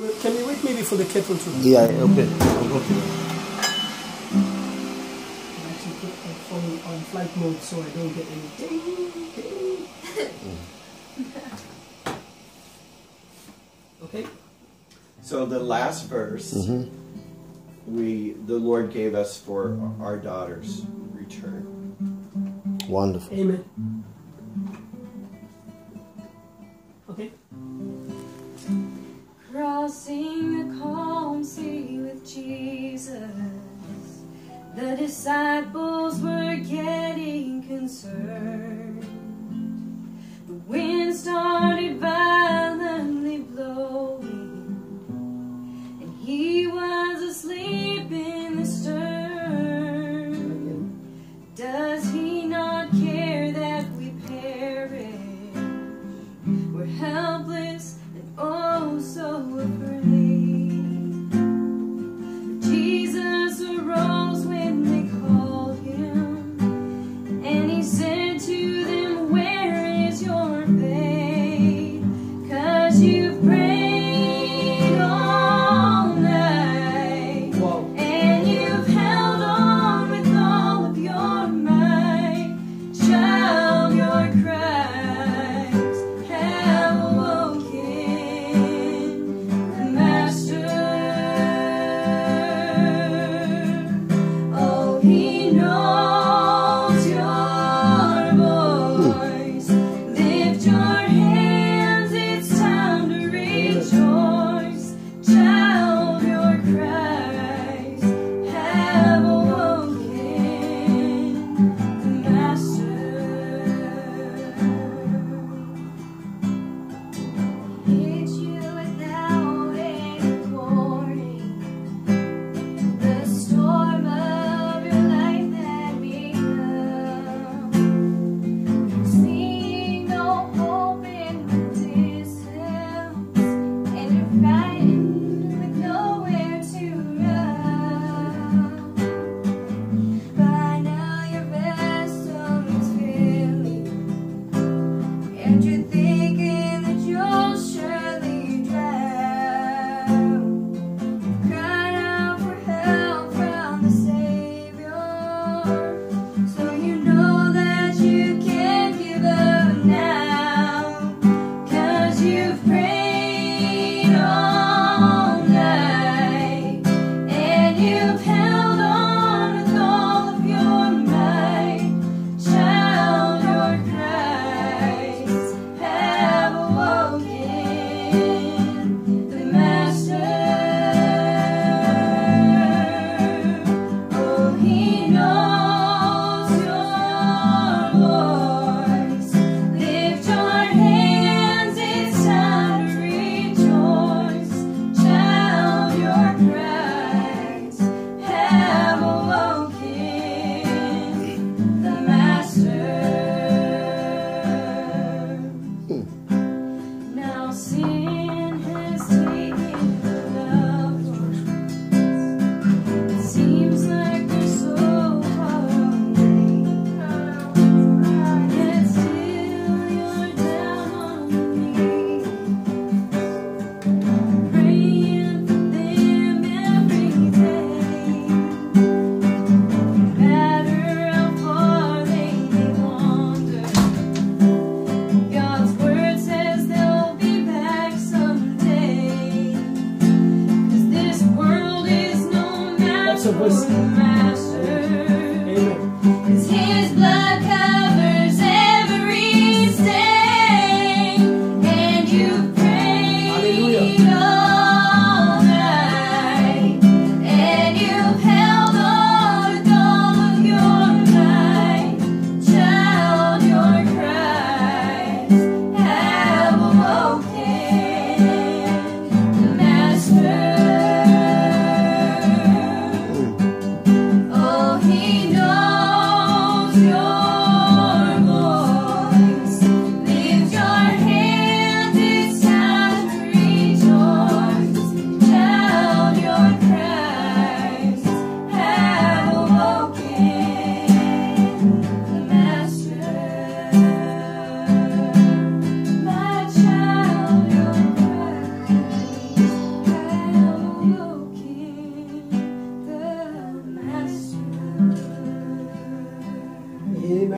Can you wait maybe for the kettle to? Yeah, okay. Okay. Actually, put my phone on flight mode so I don't get any ding, ding. okay. So the last verse, mm -hmm. we the Lord gave us for our daughter's return. Wonderful. Amen. The disciples were getting concerned. The wind started violently blowing, and he was asleep in the stern. Does he not care that we perish? We're helpless and oh so afraid. to.